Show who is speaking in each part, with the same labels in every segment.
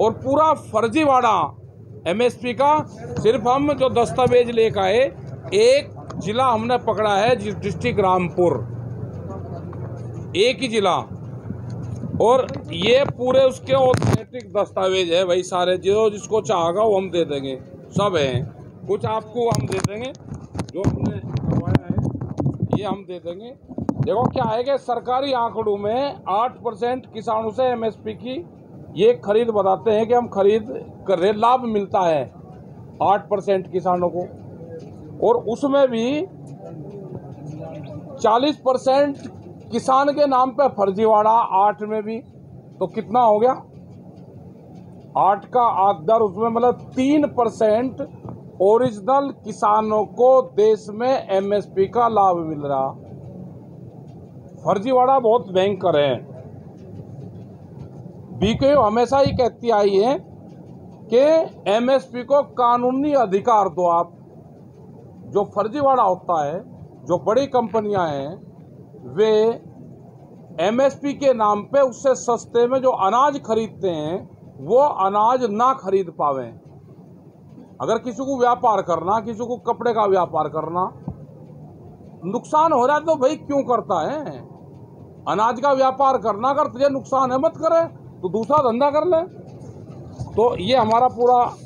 Speaker 1: और पूरा फर्जीवाड़ा एमएसपी का सिर्फ़ हम जो दस्तावेज़ लेकर आए, एक जिला हमने पकड़ा है डिस्ट्रिक्ट रामपुर। एक ही जिला। और ये पूरे उसके ऑथेंटिक दस्तावेज़ है भाई सारे, जो जिसको चाहेगा वो हम दे देंगे। सब हैं। कुछ आपको हम दे देंगे, जो हमने करवाया है, ये हम दे देंगे। देखो क्या है कि सरकारी आंकड़ों में आठ परसेंट किसानों से एमएसपी की ये खरीद बताते हैं कि हम खरीद कर रहे लाभ मिलता है आठ परसेंट किसानों को। और उसमें भी चालीस परसेंट किसान के नाम पे फर्जीवाड़ा आठ में भी। तो कितना हो गया? आठ का आठ दर उसमें मतलब तीन परसेंट ओरिजिनल किसानों को देश में एमएसपी का लाभ मिल रहा। फर्जीवाड़ा बहुत भयंकर है। बीकेयू हमेशा ही कहती आई है कि एमएसपी को कानूनी अधिकार दो आप। जो फर्जीवाड़ा होता है, जो बड़ी कंपनियाँ हैं, वे एमएसपी के नाम पे उससे सस्ते में जो अनाज खरीदते हैं, वो अनाज ना खरीद पावे। अगर किसी को व्यापार करना, किसी को कपड़े का व्यापार करना, नुकसान हो रहा है तो भाई क्यों करता है? अनाज का व्यापार करना, अगर तुझे नुकसान है, मत करे। तो दूसरा धंधा कर ले। तो ये हमारा पूरा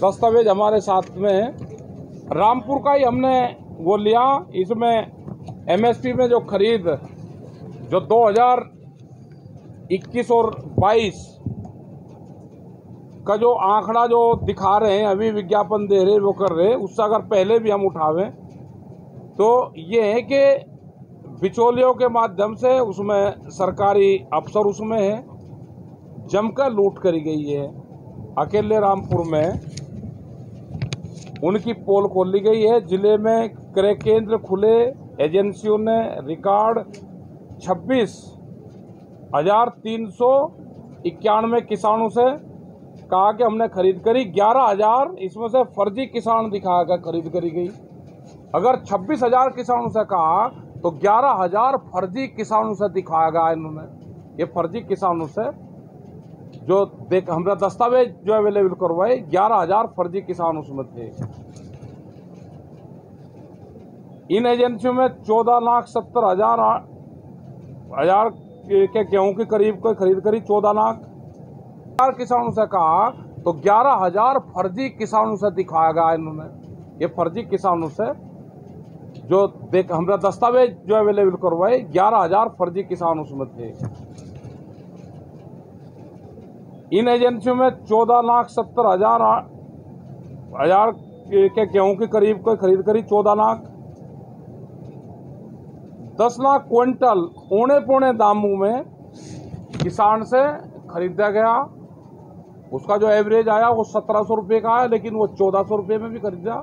Speaker 1: दस्तावेज़ हमारे साथ में है। रामपुर का ही हमने वो लिया। इसमें एमएसपी में जो खरीद, जो 2021 और 22 का जो आंकड़ा जो दिखा रहे हैं, अभी विज्ञापन दे रहे वो कर रहे हैं, उससे अगर पहले भी हम उठावें तो ये है कि बिचौलियों के माध्यम से उसमें सरकारी अफसर उसमें है। जमकर लूट करी गई है। अकेले रामपुर में उनकी पोल खोली गई है। ज़िले में क्रय केंद्र खुले, एजेंसियों ने रिकॉर्ड छब्बीस हज़ार तीन सौ इक्यानवे किसानों से कहा कि हमने खरीद करी। ग्यारह हज़ार इसमें से फर्जी किसान दिखाकर खरीद करी गई। अगर छब्बीस हज़ार किसानों से कहा तो ग्यारह हज़ार फर्जी किसानों से दिखाया गया इन्होंने। ये फर्जी किसानों से जो देख, हमरा दस्तावेज़ जो अवेलेबल करवाए, ग्यारह हज़ार फर्जी किसान उसमें थे। इन एजेंसियों में चौदह लाख सत्तर हज़ार हज़ार के गेहूँ के करीब को खरीद करी चौदह लाख। हज़ार किसानों से कहा तो ग्यारह हज़ार फर्जी किसानों से दिखाया गया इन्होंने। ये फर्जी किसानों से जो देख, हमरा दस्तावेज़ जो अवेलेबल करवाए, ग्यारह हज़ार फर्जी किसान उसमें थे। इन एजेंसियों में चौदह लाख सत्तर हज़ार हज़ार के गेहूँ के करीब को खरीद करी, चौदह लाख। दस लाख क्विंटल औने पौने दामों में किसान से खरीदा गया। उसका जो एवरेज आया वो सत्रह सौ रुपये का आया लेकिन वो चौदह सौ रुपये में भी खरीदा,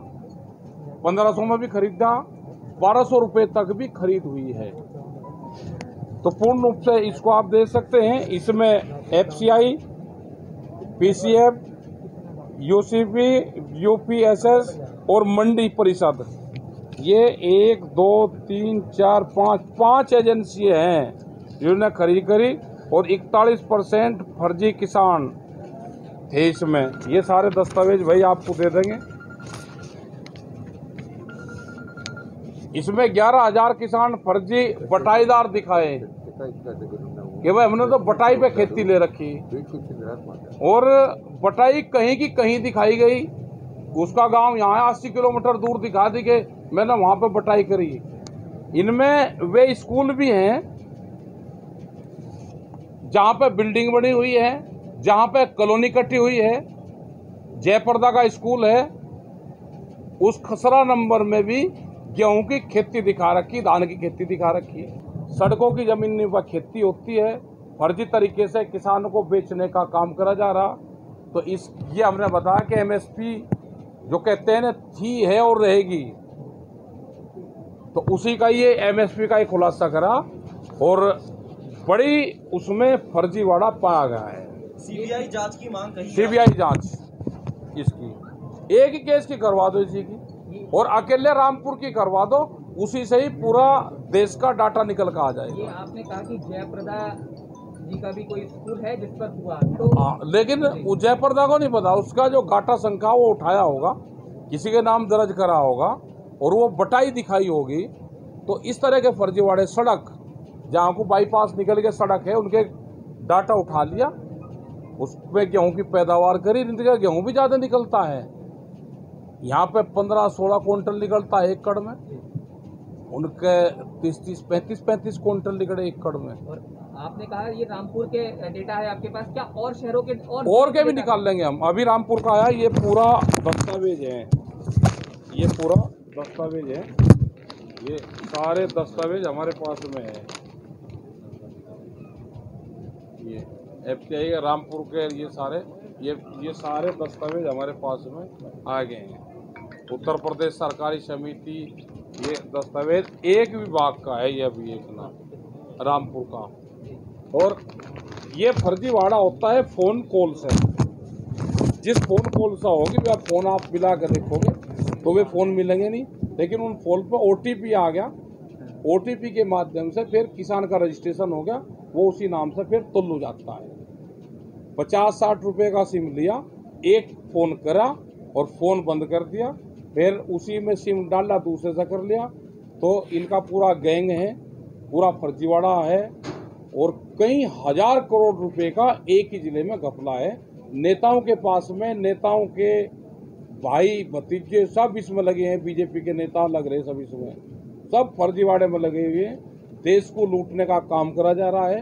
Speaker 1: पंद्रह सौ में भी खरीदा, बारह सौ रुपये तक भी खरीद हुई है। तो पूर्ण रूप से इसको आप देख सकते हैं। इसमें FCI C I P C F U U P S S और मंडी परिषद। ये एक, दो, तीन, चार, पाँच पाँच एजेंसी हैं जिन्होंने खरीद करी और इकतालीस परसेंट फर्जी किसान थे इसमें। ये सारे दस्तावेज़ भाई आपको दे देंगे। इसमें ग्यारह हज़ार किसान फर्जी बटाईदार दिखाए। कि भाई हमने तो बटाई पे खेती ले रखी। और बटाई कहीं की कहीं दिखाई गई। उसका गाँव यहाँ अस्सी किलोमीटर दूर दिखा दी कि मैंने वहाँ पे बटाई करी। इनमें वे स्कूल भी हैं, जहाँ पे बिल्डिंग बनी हुई है, जहाँ पे कॉलोनी कटी हुई है, जयप्रदा का स्कूल है। उस खसरा नंबर में भी गेहूँ की खेती दिखा रखी, धान की खेती दिखा रखी। है सड़कों की ज़मीन पर खेती होती है फर्जी तरीके से किसानों को बेचने का काम करा जा रहा। तो इस ये हमने बताया कि एमएसपी जो कहते हैं ना थी है और रहेगी। तो उसी का ये एमएसपी का ही खुलासा करा और बड़ी उसमें फर्जीवाड़ा पाया गया है।
Speaker 2: सीबीआई जाँच की मांग कही
Speaker 1: सीबीआई जाँच इसकी। एक ही केस की करवा दो इसी की और अकेले रामपुर की करवा दो उसी से ही पूरा देश का डाटा निकल कर आ जाएगा।
Speaker 3: आपने कहा कि जयप्रदा जी का भी कोई स्कूल है जिस पर हुआ? तो
Speaker 1: हाँ लेकिन वो जयप्रदा को नहीं पता उसका जो गाटा संख्या वो उठाया होगा किसी के नाम दर्ज करा होगा और वो बटाई दिखाई होगी तो इस तरह के फर्जीवाड़े सड़क जहाँ को बाईपास निकल के सड़क है उनके डाटा उठा लिया। उसमें गेहूँ की पैदावार करी नहीं गेहूँ भी ज़्यादा निकलता है। यहाँ पे पंद्रह सोलह क्विंटल निकलता है एकड़ में। उनके तीस तीस पैंतीस पैंतीस क्विंटल निकले एकड़ में।
Speaker 3: और आपने कहा ये रामपुर के डेटा है आपके पास क्या और शहरों के और
Speaker 1: और के भी निकाल लेंगे हम। अभी रामपुर का आया ये पूरा दस्तावेज़ है। ये पूरा दस्तावेज़ है। ये सारे दस्तावेज़ हमारे पास में है। ये एफ़ का रामपुर के ये सारे ये ये सारे दस्तावेज़ हमारे पास में आ गए हैं। उत्तर प्रदेश सरकारी समिति ये दस्तावेज़ एक विभाग का है, ये अभी एक नाम, रामपुर का। और ये फर्जीवाड़ा होता है फ़ोन कॉल से। जिस फ़ोन कॉल से होगी, वह फ़ोन आप मिला कर देखोगे तो वे फ़ोन मिलेंगे नहीं। लेकिन उन फ़ोन पर ओटीपी आ गया। ओटीपी के माध्यम से फिर किसान का रजिस्ट्रेशन हो गया। वो उसी नाम से फिर तुल जाता है। पचास साठ रुपए का सिम लिया, एक फ़ोन करा और फ़ोन बंद कर दिया। फिर उसी में सिम डाला, दूसरे से कर लिया। तो इनका पूरा गैंग है, पूरा फर्जीवाड़ा है और कई हज़ार करोड़ रुपए का एक ही ज़िले में घपला है। नेताओं के पास में, नेताओं के भाई भतीजे सब इसमें लगे हैं, बीजेपी के नेता लग रहे सब इसमें। सब फर्जीवाड़े में लगे हुए हैं। देश को लूटने का काम करा जा रहा है।